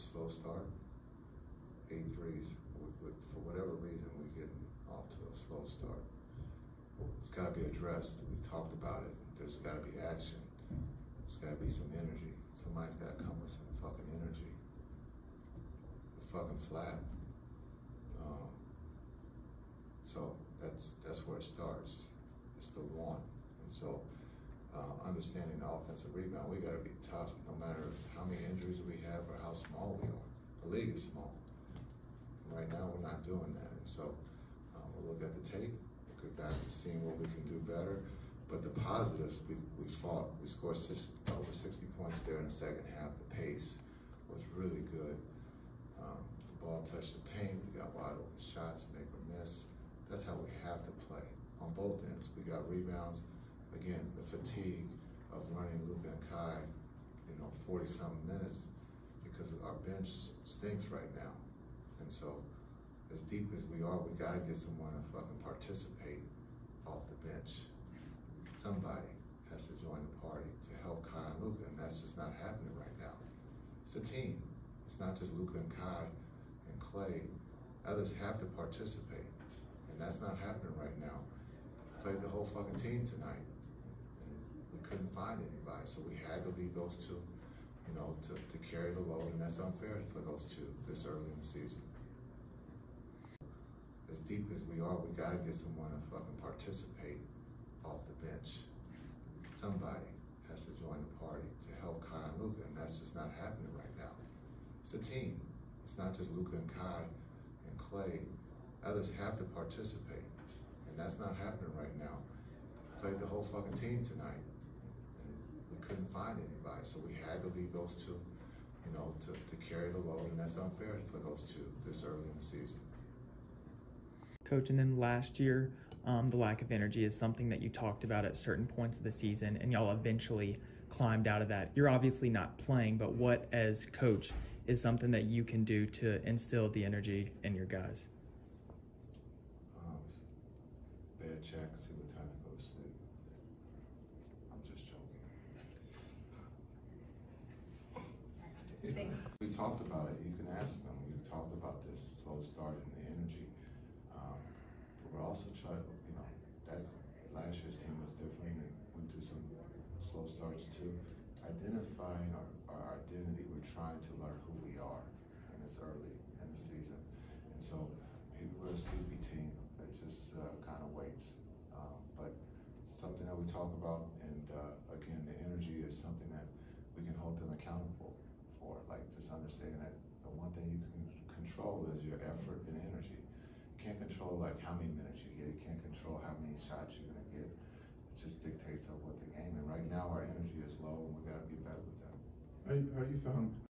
slow start. Eight threes, with, with, for whatever reason, we're getting off to a slow start. It's got to be addressed. We've talked about it. There's got to be action. There's got to be some energy. Somebody's got to come with some fucking energy. We're fucking flat. Um, so that's that's where it starts. It's the one. And so uh, understanding the offensive rebound, we got to be tough no matter how many injuries we have or how small we are. The league is small. Right now, we're not doing that. And so uh, we'll look at the tape, get back to seeing what we can do better. But the positives, we, we fought. We scored six, over 60 points there in the second half. The pace was really good. Um, the ball touched the paint. We got wide open shots, make or miss. That's how we have to play on both ends. We got rebounds. Again, the fatigue of running Luka and Kai, you know, 40 something minutes because our bench stinks right now. And so, as deep as we are, we got to get someone to fucking participate off the bench. Somebody has to join the party to help Kai and Luka, and that's just not happening right now. It's a team. It's not just Luka and Kai and Clay. Others have to participate, and that's not happening right now. Played the whole fucking team tonight, couldn't find anybody, so we had to leave those two, you know, to, to carry the load, and that's unfair for those two this early in the season. As deep as we are, we got to get someone to fucking participate off the bench. Somebody has to join the party to help Kai and Luka, and that's just not happening right now. It's a team. It's not just Luka and Kai and Clay. Others have to participate, and that's not happening right now. Played the whole fucking team tonight, we couldn't find anybody, so we had to leave those two, you know, to, to carry the load, and that's unfair for those two this early in the season. Coach, and then last year, um, the lack of energy is something that you talked about at certain points of the season, and y'all eventually climbed out of that. You're obviously not playing, but what, as coach, is something that you can do to instill the energy in your guys? Um, bad check, see what time to go to sleep. I'm just joking. We talked about it. You can ask them. We've talked about this slow start and the energy. Um, but we're also trying, you know, that's last year's team was different and went through some slow starts too. Identifying our, our identity, we're trying to learn who we are, and it's early in the season. And so maybe we're a sleepy team that just uh, kind of waits. Um, but it's something that we talk about, and uh, again, the energy is something that we can hold them accountable understanding that the one thing you can control is your effort and energy. You can't control like how many minutes you get. You can't control how many shots you're gonna get. It just dictates of what the game. And right now our energy is low, and we gotta be better with that. How you, how you found